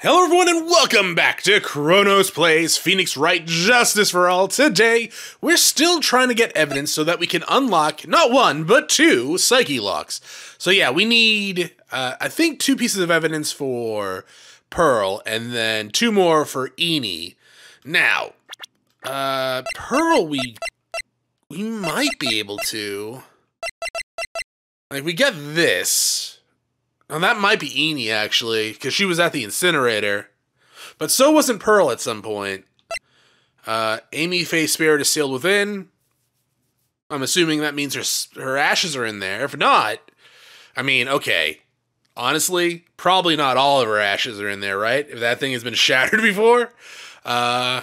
Hello, everyone, and welcome back to Chronos Plays Phoenix Wright Justice for All. Today, we're still trying to get evidence so that we can unlock not one, but two Psyche locks. So, yeah, we need, uh, I think, two pieces of evidence for Pearl, and then two more for Ini. Now, uh, Pearl, we we might be able to. Like, we get this. And that might be Ini, actually, because she was at the incinerator. But so wasn't Pearl at some point. Uh, Ami Fey Spirit is sealed within. I'm assuming that means her, her ashes are in there. If not, I mean, okay. Honestly, probably not all of her ashes are in there, right? If that thing has been shattered before. Uh,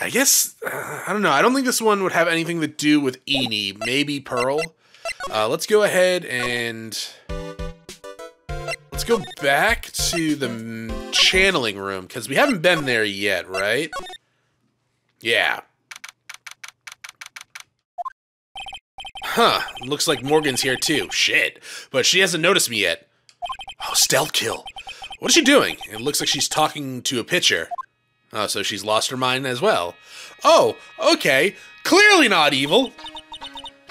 I guess, uh, I don't know. I don't think this one would have anything to do with Ini. Maybe Pearl. Uh, let's go ahead and Let's go back to the channeling room, because we haven't been there yet, right? Yeah. Huh, looks like Morgan's here too. Shit. But she hasn't noticed me yet. Oh, stealth kill. What is she doing? It looks like she's talking to a pitcher. Oh, so she's lost her mind as well. Oh, okay. Clearly not evil.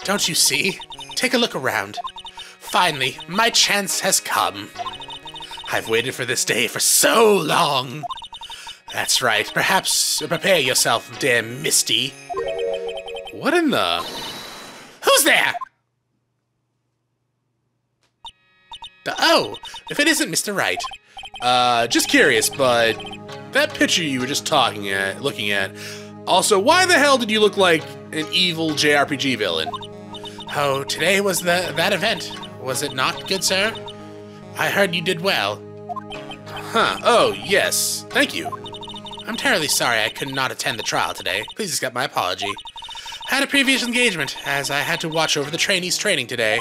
Don't you see? Take a look around. Finally, my chance has come. I've waited for this day for so long. That's right. Perhaps prepare yourself, dear Misty. What in the... Who's there? The, oh, if it isn't Mr. Wright. Uh, just curious, but that picture you were just talking at, looking at. Also, why the hell did you look like an evil JRPG villain? Oh, today was the that event. Was it not, good sir? I heard you did well. Huh, oh, yes. Thank you. I'm terribly sorry I could not attend the trial today. Please accept my apology. I had a previous engagement, as I had to watch over the trainees' training today.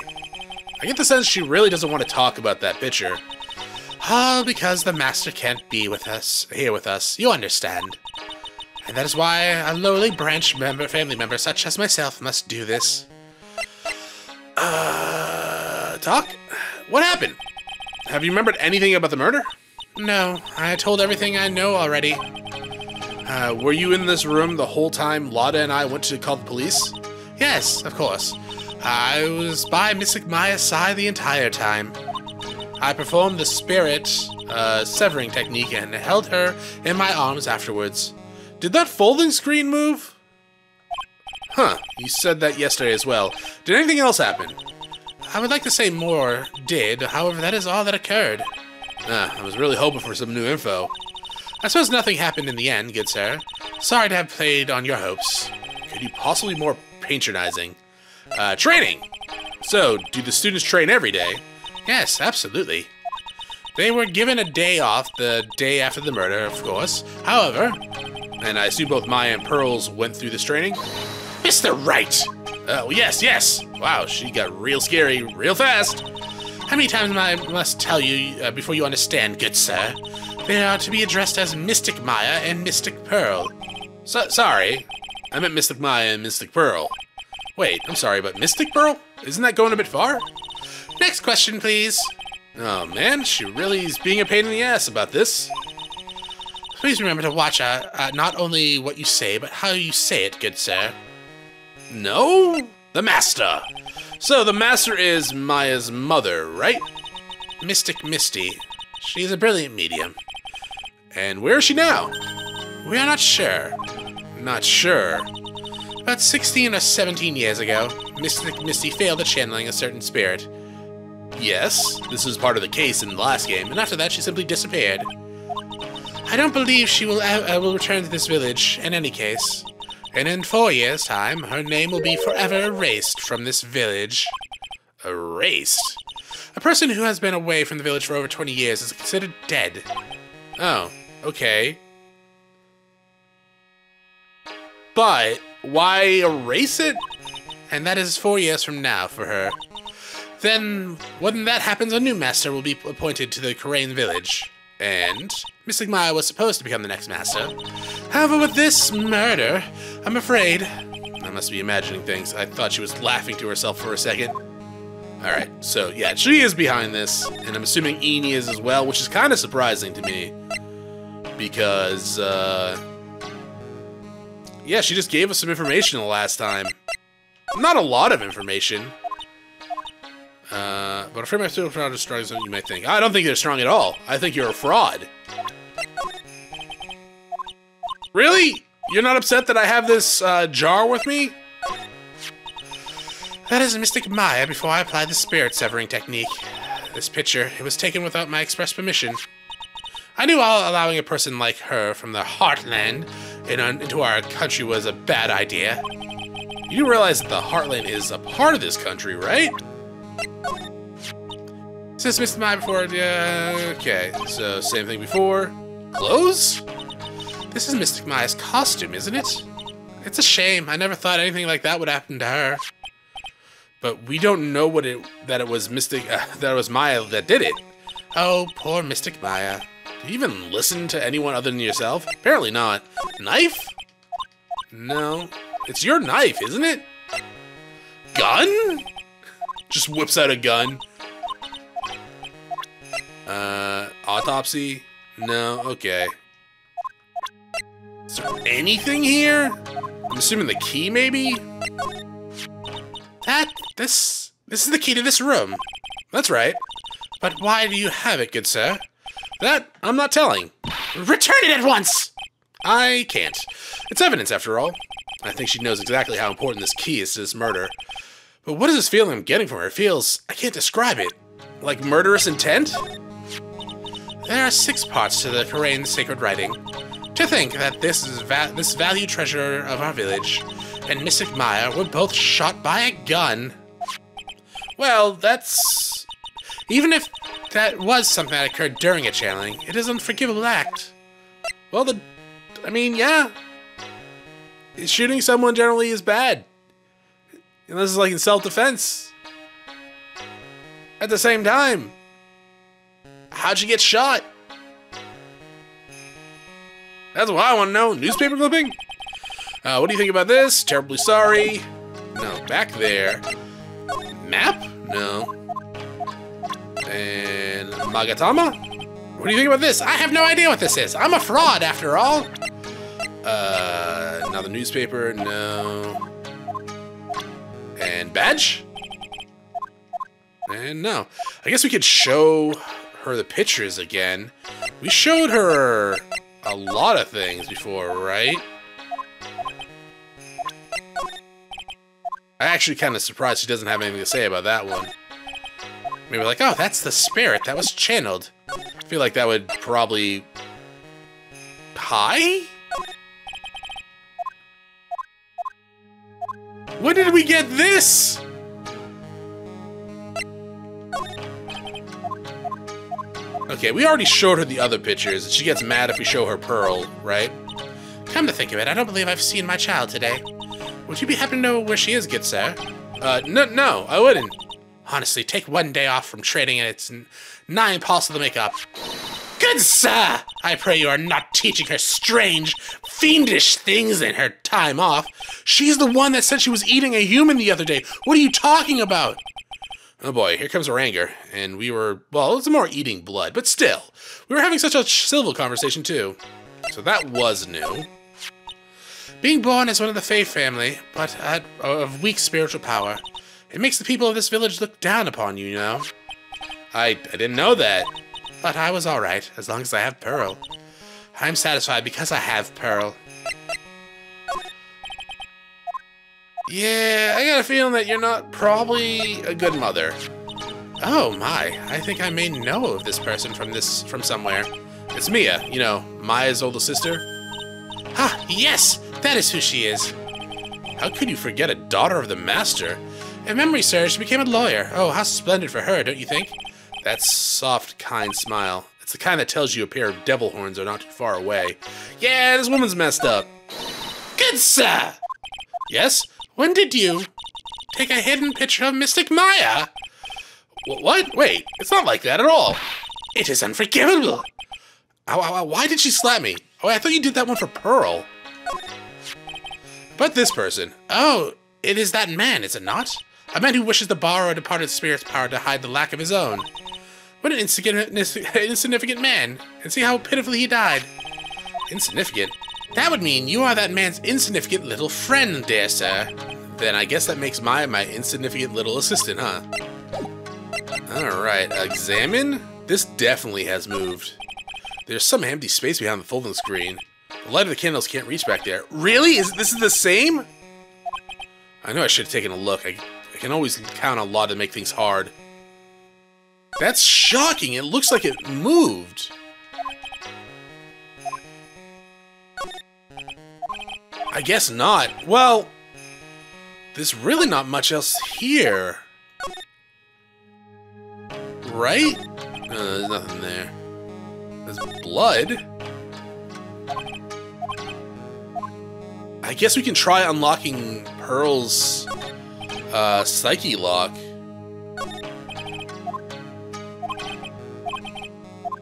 I get the sense she really doesn't want to talk about that picture. All because the master can't be with us, here with us, you understand. And that is why a lowly branch member, family member such as myself must do this. Talk? What happened? Have you remembered anything about the murder? No, I told everything I know already. Uh, were you in this room the whole time Lotta and I went to call the police? Yes, of course. I was by Mystic Maya's side the entire time. I performed the spirit uh, severing technique and held her in my arms afterwards. Did that folding screen move? Huh, you said that yesterday as well. Did anything else happen? I would like to say more did, however, that is all that occurred. Ah, I was really hoping for some new info. I suppose nothing happened in the end, good sir. Sorry to have played on your hopes. Could you possibly be more patronizing? Uh, training! So, do the students train every day? Yes, absolutely. They were given a day off the day after the murder, of course. However, and I assume both Maya and Pearls went through this training? Mr. Wright! Oh, yes, yes! Wow, she got real scary real fast. How many times I must tell you uh, before you understand, good sir? They are to be addressed as Mystic Maya and Mystic Pearl. So sorry, I meant Mystic Maya and Mystic Pearl. Wait, I'm sorry, but Mystic Pearl? Isn't that going a bit far? Next question, please. Oh man, she really is being a pain in the ass about this. Please remember to watch uh, uh, not only what you say, but how you say it, good sir. No? The Master. So the Master is Maya's mother, right? Mystic Misty. She's a brilliant medium. And where is she now? We are not sure. Not sure. About 16 or 17 years ago, Mystic Misty failed at channeling a certain spirit. Yes, this was part of the case in the last game, and after that she simply disappeared. I don't believe she will, uh, will return to this village, in any case and in four years' time, her name will be forever erased from this village. Erased? A person who has been away from the village for over 20 years is considered dead. Oh, okay. But, why erase it? And that is four years from now for her. Then, when that happens, a new master will be appointed to the Kurain village. And Mystic Maya was supposed to become the next master. However, with this murder, I'm afraid... I must be imagining things. I thought she was laughing to herself for a second. Alright, so yeah, she is behind this, and I'm assuming Ini is as well, which is kind of surprising to me. because, uh, yeah, she just gave us some information the last time. Not a lot of information. Uh, but afraid my super are as strong as you might think. I don't think they're strong at all. I think you're a fraud. Really? You're not upset that I have this uh, jar with me? That is a Mystic Maya before I applied the spirit severing technique. This picture, it was taken without my express permission. I knew all allowing a person like her from the Heartland in, into our country was a bad idea. You realize that the Heartland is a part of this country, right? Since Mr. Maya before, yeah, okay, so same thing before. Clothes? This is Mystic Maya's costume, isn't it? It's a shame. I never thought anything like that would happen to her. But we don't know what it that it was Mystic uh, that it was Maya that did it. Oh, poor Mystic Maya. Do you even listen to anyone other than yourself? Apparently not. Knife? No. It's your knife, isn't it? Gun? Just whips out a gun. Uh, autopsy? No, okay. Is there anything here? I'm assuming the key, maybe? That, this, this is the key to this room. That's right. But why do you have it, good sir? That, I'm not telling. Return it at once! I can't. It's evidence, after all. I think she knows exactly how important this key is to this murder. But what is this feeling I'm getting from her? It feels, I can't describe it. Like murderous intent? There are six parts to the Kurain sacred writing. To think that this is va this valued treasure of our village and Mystic Maya were both shot by a gun. Well, that's... Even if that was something that occurred during a channeling, it is an unforgivable act. Well, the... I mean, yeah. Shooting someone generally is bad. Unless it's like in self-defense. At the same time, how'd you get shot? That's what I want to know. Newspaper clipping? Uh, what do you think about this? Terribly sorry. No, back there. Map? No. And Magatama? What do you think about this? I have no idea what this is. I'm a fraud, after all. Uh, another newspaper? No. And badge? And no. I guess we could show her the pictures again. We showed her a lot of things before, right? I'm actually kind of surprised she doesn't have anything to say about that one. Maybe like, oh, that's the spirit that was channeled. I feel like that would probably... Hi? When did we get this? Okay, we already showed her the other pictures. She gets mad if we show her Pearl, right? Come to think of it, I don't believe I've seen my child today. Would you be happy to know where she is, good sir? Uh, no, no, I wouldn't. Honestly, take one day off from trading and it's nigh impossible to make up. Good sir! I pray you are not teaching her strange, fiendish things in her time off. She's the one that said she was eating a human the other day. What are you talking about? Oh boy, here comes her anger. And we were, well, it was more eating blood, but still. We were having such a civil conversation too. So that was new. Being born as one of the Fey family, but of weak spiritual power, it makes the people of this village look down upon you, you know? I, I didn't know that. But I was alright, as long as I have Pearl. I'm satisfied because I have Pearl. Yeah, I got a feeling that you're not probably a good mother. Oh my, I think I may know of this person from this from somewhere. It's Mia, you know, Maya's older sister. Ah, yes! That is who she is. How could you forget a daughter of the Master? If memory serves, she became a lawyer. Oh, how splendid for her, don't you think? That soft, kind smile. It's the kind that tells you a pair of devil horns are not too far away. Yeah, this woman's messed up. Good sir! Yes? When did you take a hidden picture of Mystic Maya? what? Wait, it's not like that at all. It is unforgivable. Why did she slap me? Oh, I thought you did that one for Pearl. But this person. Oh, it is that man, is it not? A man who wishes to borrow a departed spirit's power to hide the lack of his own. What an insignificant, insignificant man, and see how pitifully he died. Insignificant? That would mean you are that man's insignificant little friend, dear sir. Then I guess that makes Maya my insignificant little assistant, huh? Alright, examine? This definitely has moved. There's some empty space behind the folding screen. The light of the candles can't reach back there. Really? Is this is the same? I know I should have taken a look. I, I can always count on Law to make things hard. That's shocking. It looks like it moved. I guess not. Well, there's really not much else here. Right? No, there's nothing there. There's blood. I guess we can try unlocking Pearl's uh, Psyche lock.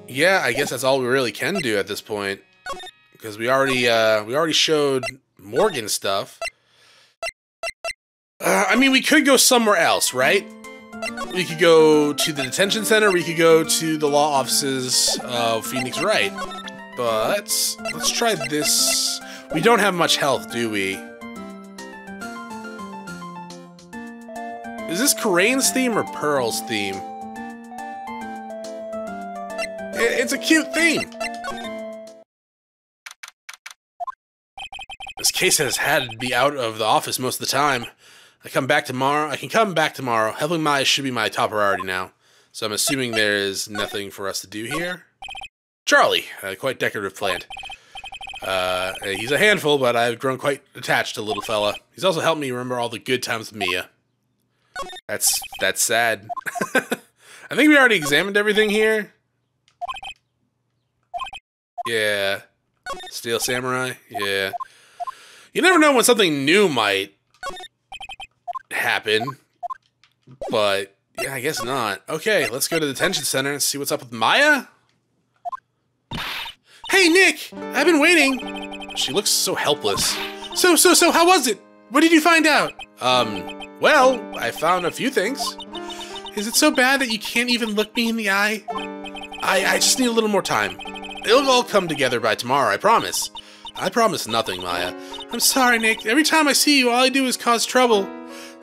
Yeah, I guess that's all we really can do at this point. Because we already uh, we already showed Morgan stuff. Uh, I mean, we could go somewhere else, right? We could go to the detention center. We could go to the law offices of Phoenix Wright. But let's, try this. We don't have much health, do we? Is this Kurain's theme or Pearl's theme? It's a cute theme. Case has had to be out of the office most of the time. I come back tomorrow. I can come back tomorrow. Helping Maya should be my top priority now. So I'm assuming there is nothing for us to do here. Charlie, a quite decorative plant. Uh, he's a handful, but I've grown quite attached to little fella. He's also helped me remember all the good times with Mia. That's that's sad. I think we already examined everything here. Yeah. Steel Samurai? Yeah. You never know when something new might happen. But, yeah, I guess not. Okay, let's go to the detention center and see what's up with Maya. Hey, Nick! I've been waiting. She looks so helpless. So, so, so, how was it? What did you find out? Um, well, I found a few things. Is it so bad that you can't even look me in the eye? I, I just need a little more time. It'll all come together by tomorrow, I promise. I promise nothing, Maya. I'm sorry, Nick. Every time I see you, all I do is cause trouble.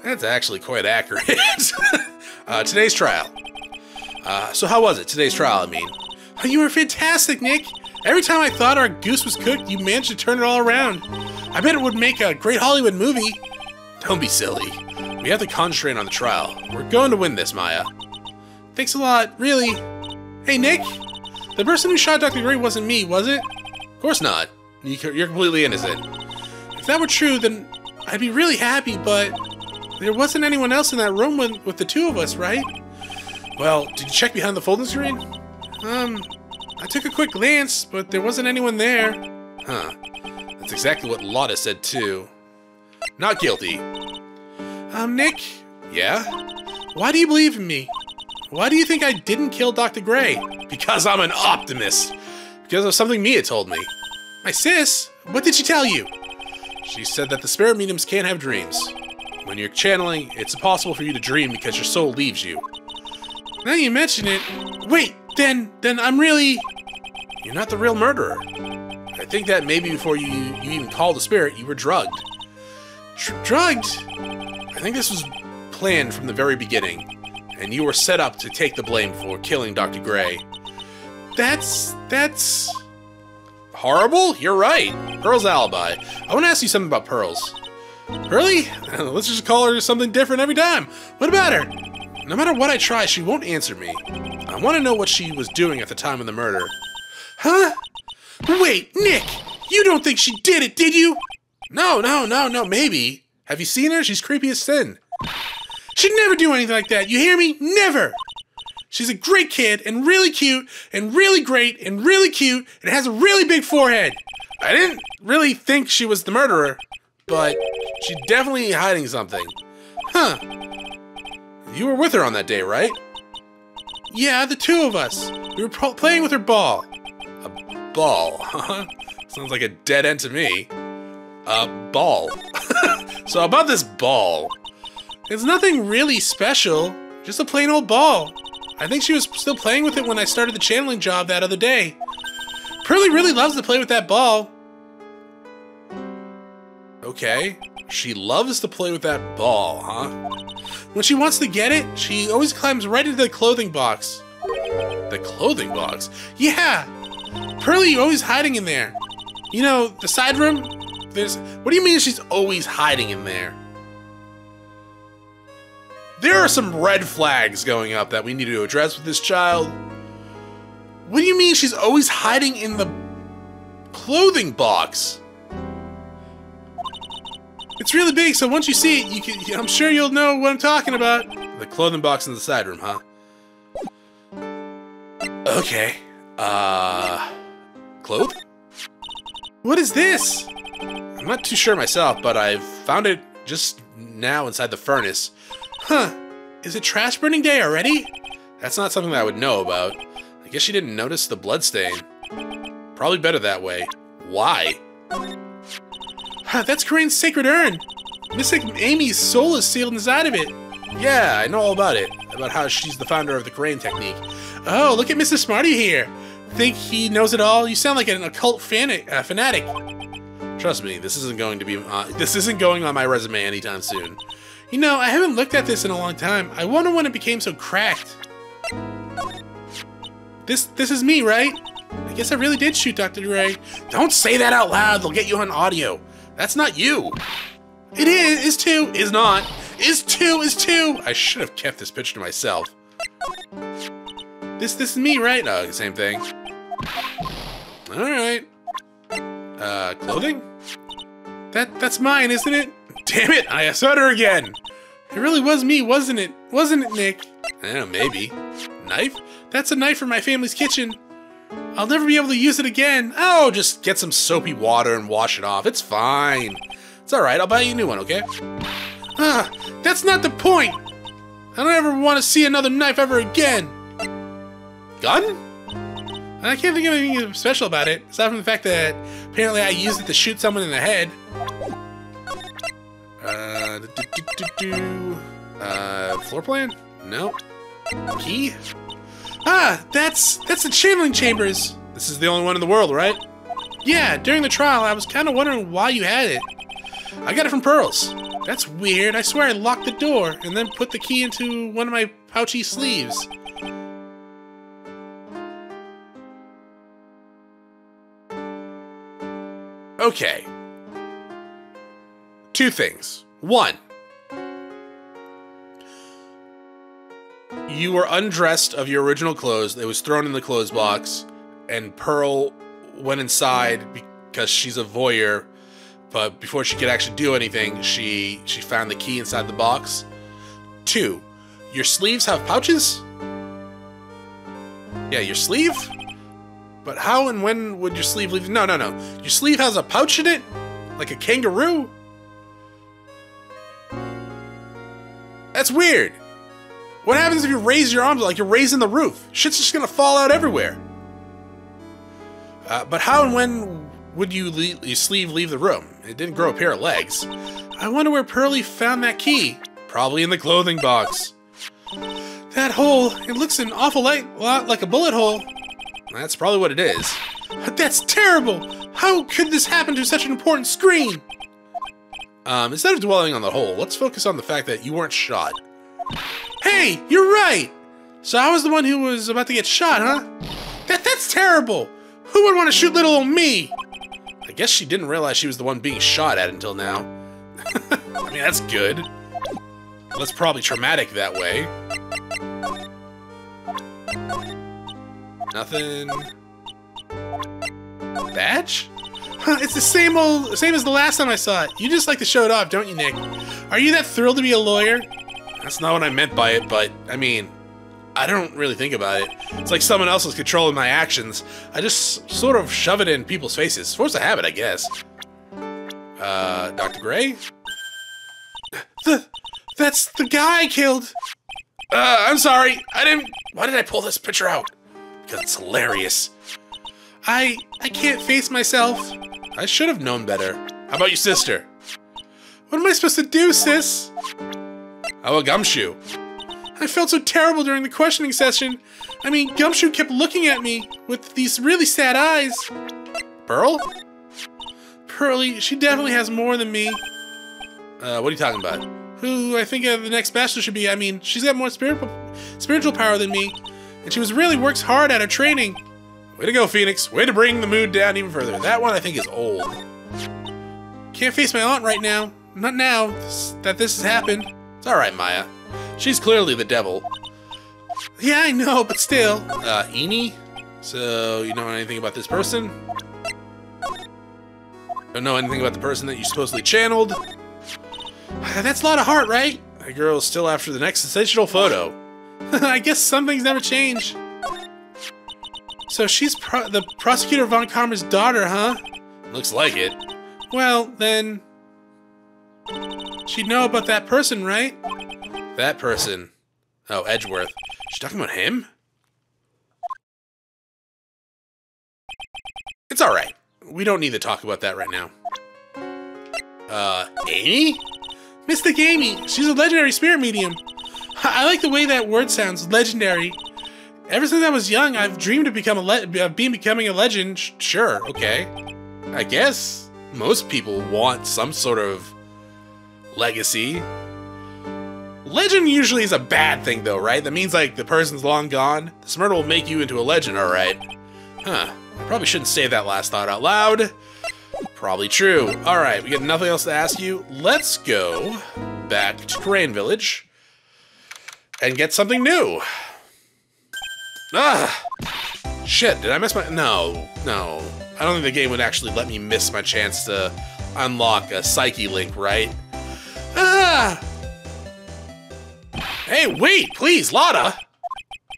That's actually quite accurate. uh, today's trial. Uh, so how was it? Today's trial, I mean. Oh, you were fantastic, Nick. Every time I thought our goose was cooked, you managed to turn it all around. I bet it would make a great Hollywood movie. Don't be silly. We have to concentrate on the trial. We're going to win this, Maya. Thanks a lot, really. Hey, Nick. The person who shot Dr. Grey wasn't me, was it? Of course not. You're completely innocent. If that were true, then I'd be really happy, but there wasn't anyone else in that room with, with the two of us, right? Well, did you check behind the folding screen? Um, I took a quick glance, but there wasn't anyone there. Huh. That's exactly what Lotta said, too. Not guilty. Um, Nick? Yeah? Why do you believe in me? Why do you think I didn't kill Dr. Grey? Because I'm an optimist. Because of something Mia told me. My sis? What did she tell you? She said that the spirit mediums can't have dreams. When you're channeling, it's impossible for you to dream because your soul leaves you. Now you mention it. Wait, then, then I'm really... You're not the real murderer. I think that maybe before you, you even called the spirit, you were drugged. Dr drugged? I think this was planned from the very beginning, and you were set up to take the blame for killing Dr. Grey. That's... that's horrible? You're right. Pearl's alibi. I want to ask you something about Pearls. Really? Let's just call her something different every time. What about her? No matter what I try, she won't answer me. I want to know what she was doing at the time of the murder. Huh? Wait, Nick! You don't think she did it, did you? No, no, no, no, maybe. Have you seen her? She's creepy as sin. She'd never do anything like that. You hear me? Never! She's a great kid and really cute and really great and really cute and has a really big forehead. I didn't really think she was the murderer, but she's definitely hiding something. Huh. You were with her on that day, right? Yeah, the two of us. We were playing with her ball. A ball, huh? Sounds like a dead end to me. A ball. so about this ball. It's nothing really special. Just a plain old ball. I think she was still playing with it when I started the channeling job that other day. Pearly really loves to play with that ball. Okay. She loves to play with that ball, huh? When she wants to get it, she always climbs right into the clothing box. The clothing box? Yeah! Pearly you're always hiding in there. You know, the side room? There's. What do you mean she's always hiding in there? There are some red flags going up that we need to address with this child. What do you mean she's always hiding in the clothing box? It's really big, so once you see it, you can, I'm sure you'll know what I'm talking about. The clothing box in the side room, huh? Okay. Uh... Cloth? What is this? I'm not too sure myself, but I found it just now inside the furnace. Huh. Is it trash burning day already? That's not something that I would know about. I guess she didn't notice the bloodstain. Probably better that way. Why? Huh, that's Kurain's sacred urn. Mystic Ami's soul is sealed inside of it. Yeah, I know all about it. About how she's the founder of the Kurain technique. Oh, look at Mr. Smarty here. Think he knows it all? You sound like an occult fanatic. Uh, fanatic. Trust me, this isn't going to be. Uh, this isn't going on my resume anytime soon. You know, I haven't looked at this in a long time. I wonder when it became so cracked. This this is me, right? I guess I really did shoot Dr. Grey. Don't say that out loud. They'll get you on audio. That's not you. It is. Is two. Is not. Is two. Is two. I should have kept this picture to myself. This this is me, right? Oh, same thing. All right. Uh, clothing? That that's mine, isn't it? Damn it, I saw her again. It really was me, wasn't it? Wasn't it, Nick? Eh, maybe. Knife? That's a knife from my family's kitchen. I'll never be able to use it again. Oh, just get some soapy water and wash it off. It's fine. It's alright, I'll buy you a new one, okay? Ah, that's not the point! I don't ever want to see another knife ever again! Gun? I can't think of anything special about it, aside from the fact that apparently I used it to shoot someone in the head. Uh, do, do, do, uh, floor plan? No. Key? Ah, that's that's the channeling chambers. This is the only one in the world, right? Yeah, during the trial, I was kind of wondering why you had it. I got it from Pearls. That's weird. I swear I locked the door and then put the key into one of my pouchy sleeves. Okay. Two things. One, you were undressed of your original clothes. It was thrown in the clothes box, and Pearl went inside because she's a voyeur. But before she could actually do anything, she she found the key inside the box. Two, your sleeves have pouches. Yeah, your sleeve. But how and when would your sleeve leave? No, no, no. Your sleeve has a pouch in it, like a kangaroo. That's weird. What happens if you raise your arms like you're raising the roof? Shit's just gonna fall out everywhere. Uh, but how and when would you leave, your sleeve leave the room? It didn't grow a pair of legs. I wonder where Pearly found that key. Probably in the clothing box. That hole, it looks an awful lot like a bullet hole. That's probably what it is. But that's terrible! How could this happen to such an important screen? Um, instead of dwelling on the hole, let's focus on the fact that you weren't shot. Hey, you're right! So I was the one who was about to get shot, huh? That that's terrible! Who would want to shoot little old me? I guess she didn't realize she was the one being shot at until now. I mean, that's good. That's probably traumatic that way. Nothing. Badge? It's the same old, same as the last time I saw it. You just like to show it off, don't you, Nick? Are you that thrilled to be a lawyer? That's not what I meant by it, but, I mean, I don't really think about it. It's like someone else is controlling my actions. I just sort of shove it in people's faces. Force a habit, I guess. Uh, Dr. Grey? The, that's the guy I killed. Uh, I'm sorry. I didn't, why did I pull this picture out? Because it's hilarious. I, I can't face myself. I should have known better. How about your sister? What am I supposed to do, sis? Oh, a gumshoe. I felt so terrible during the questioning session. I mean, Gumshoe kept looking at me with these really sad eyes. Pearl? Pearly, she definitely has more than me. Uh, what are you talking about? Who I think uh, the next bachelor should be. I mean, she's got more spiritual spiritual power than me, and she was really works hard at her training. Way to go, Phoenix. Way to bring the mood down even further. That one I think is old. Can't face my aunt right now. Not now that this has happened. It's alright, Maya. She's clearly the devil. Yeah, I know, but still. Uh, Ini? So, you know anything about this person? Don't know anything about the person that you supposedly channeled? That's a lot of heart, right? The girl's still after the next sensational photo. I guess some things never change. So she's pro the prosecutor von Karma's daughter, huh? Looks like it. Well, then... She'd know about that person, right? That person. Oh, Edgeworth. She's talking about him? It's alright. We don't need to talk about that right now. Uh, Ami? Mystic Ami. She's a legendary spirit medium. I like the way that word sounds, legendary. Ever since I was young, I've dreamed of become a le being becoming a legend. Sure, okay. I guess most people want some sort of legacy. Legend usually is a bad thing, though, right? That means like the person's long gone. The Smyrtle will make you into a legend, all right? Huh. Probably shouldn't say that last thought out loud. Probably true. All right, we got nothing else to ask you. Let's go back to Kurain Village and get something new. Ah! Shit, did I miss my... No, no. I don't think the game would actually let me miss my chance to unlock a Psyche Link, right? Ah! Hey, wait, please, Lotta!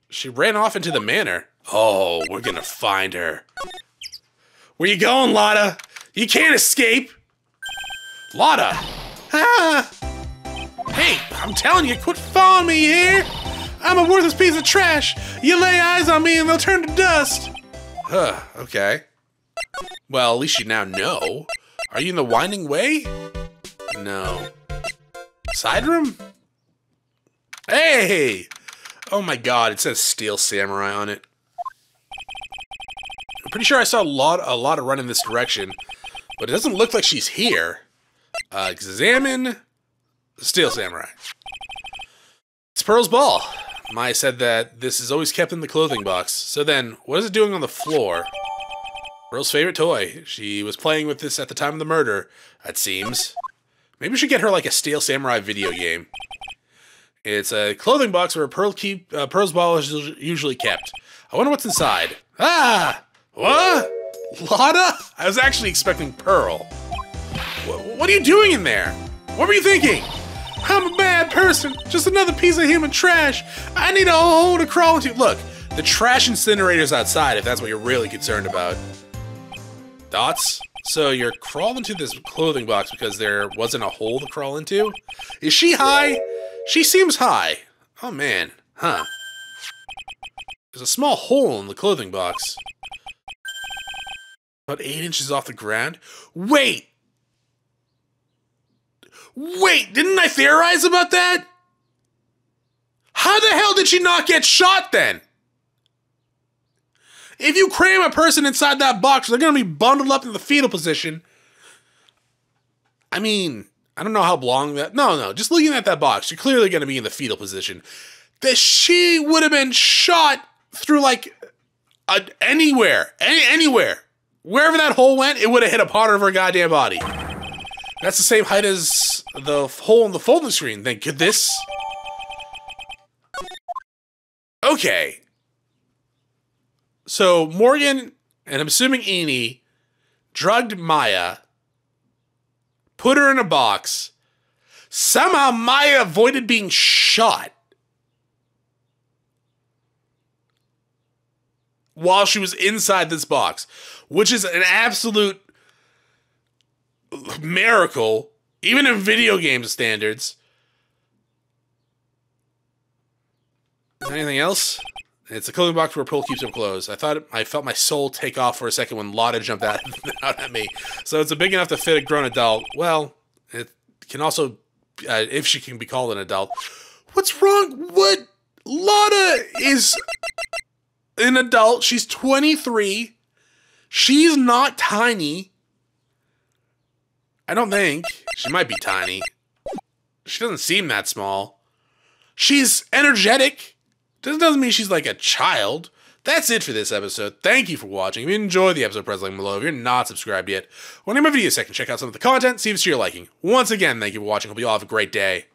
She ran off into the manor. Oh, we're gonna find her. Where you going, Lotta? You can't escape! Lotta! Ah! Hey, I'm telling you, quit following me here! I'm a worthless piece of trash! You lay eyes on me and they'll turn to dust! Huh, okay. Well, at least you now know. Are you in the Winding Way? No. Side room? Hey! Oh my god, it says Steel Samurai on it. I'm pretty sure I saw a lot, a lot of run in this direction, but it doesn't look like she's here. Uh, examine Steel Samurai. It's Pearl's ball. Maya said that this is always kept in the clothing box. So then, what is it doing on the floor? Pearl's favorite toy. She was playing with this at the time of the murder, it seems. Maybe we should get her like a Steel Samurai video game. It's a clothing box where Pearl keep uh, Pearl's ball is usually kept. I wonder what's inside. Ah! What? Lotta? I was actually expecting Pearl. What are you doing in there? What were you thinking? I'm a bad person. Just another piece of human trash. I need a hole to crawl into. Look, the trash incinerator's outside if that's what you're really concerned about. Dots? So you're crawling into this clothing box because there wasn't a hole to crawl into? Is she high? She seems high. Oh man, huh. There's a small hole in the clothing box. About eight inches off the ground. Wait! Wait, didn't I theorize about that? How the hell did she not get shot then? If you cram a person inside that box, they're going to be bundled up in the fetal position. I mean, I don't know how long that. No, no, just looking at that box, you're clearly going to be in the fetal position. That she would have been shot through like a, anywhere, any, anywhere. Wherever that hole went, it would have hit a part of her goddamn body. That's the same height as the hole in the folding screen. Then could this... Okay. So Morgan, and I'm assuming Ini, drugged Maya, put her in a box. Somehow Maya avoided being shot. While she was inside this box, which is an absolute miracle, even in video game standards. Anything else? It's a clothing box where Pearl keeps her clothes. I thought it, I felt my soul take off for a second when Lotta jumped out, out at me. So it's a big enough to fit a grown adult. Well, it can also, uh, if she can be called an adult. What's wrong? What? Lotta is an adult. She's 23. She's not tiny. I don't think. She might be tiny. She doesn't seem that small. She's energetic. This doesn't mean she's like a child. That's it for this episode. Thank you for watching. If you enjoyed the episode, press like below. If you're not subscribed yet, when in my video section, check out some of the content, see if it's to your liking. Once again, thank you for watching. Hope you all have a great day.